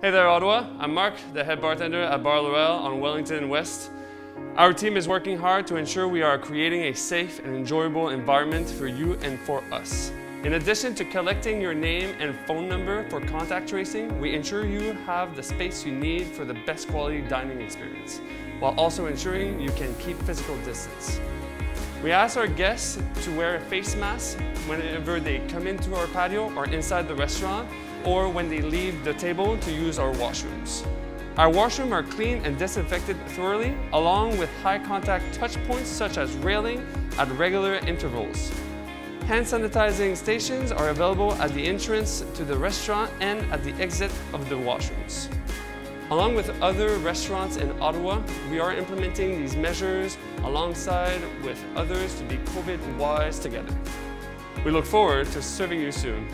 Hey there, Ottawa. I'm Mark, the head bartender at Bar Laurel on Wellington West. Our team is working hard to ensure we are creating a safe and enjoyable environment for you and for us. In addition to collecting your name and phone number for contact tracing, we ensure you have the space you need for the best quality dining experience, while also ensuring you can keep physical distance. We ask our guests to wear a face mask whenever they come into our patio or inside the restaurant, or when they leave the table to use our washrooms. Our washrooms are clean and disinfected thoroughly, along with high contact touch points such as railing at regular intervals. Hand sanitizing stations are available at the entrance to the restaurant and at the exit of the washrooms. Along with other restaurants in Ottawa, we are implementing these measures alongside with others to be COVID-wise together. We look forward to serving you soon.